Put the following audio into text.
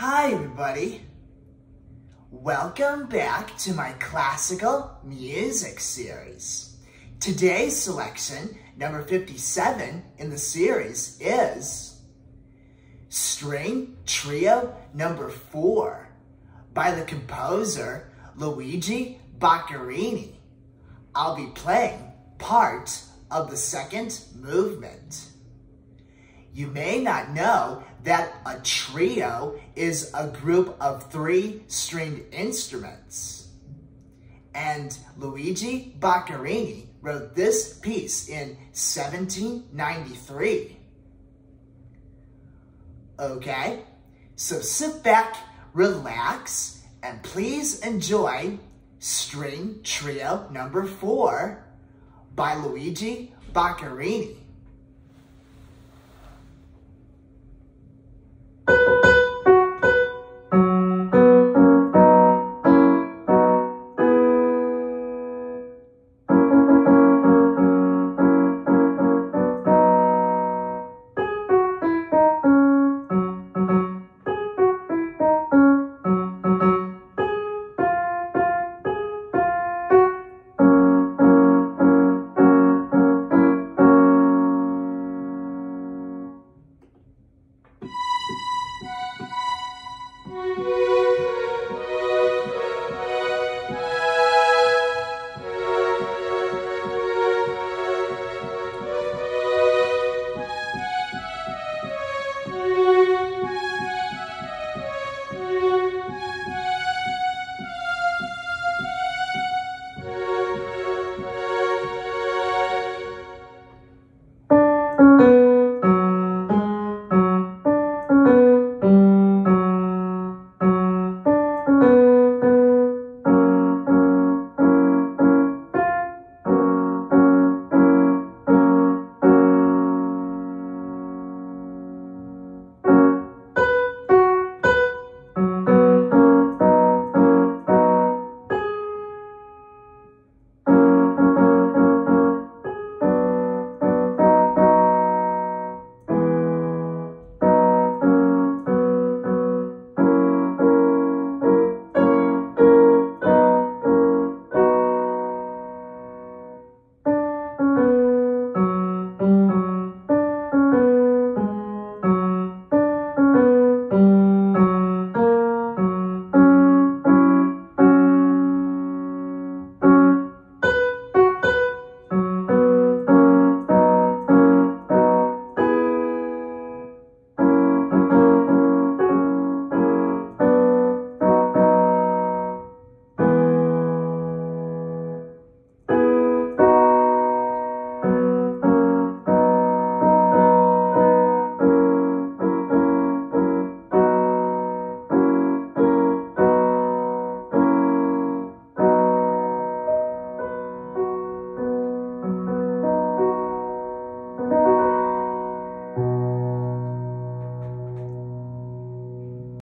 Hi, everybody. Welcome back to my classical music series. Today's selection, number 57 in the series, is String Trio number 4 by the composer Luigi Boccherini. I'll be playing part of the second movement. You may not know that a trio is a group of three stringed instruments. And Luigi Boccherini wrote this piece in 1793. Okay, so sit back, relax, and please enjoy String Trio number four by Luigi Boccherini.